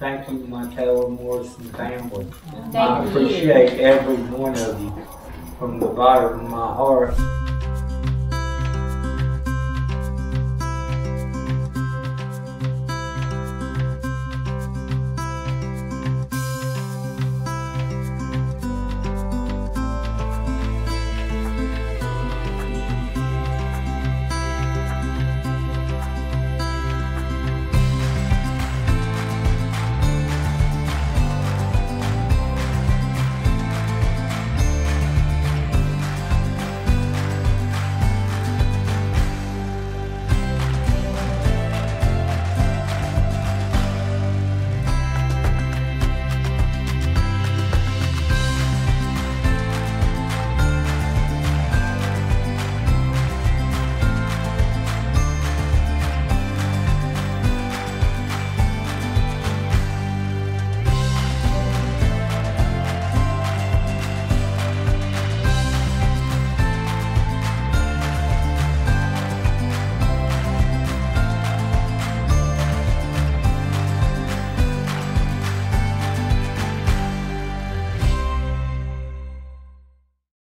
thank you, my Taylor Morrison family. I appreciate you. appreciate every one of you from the bottom of my heart.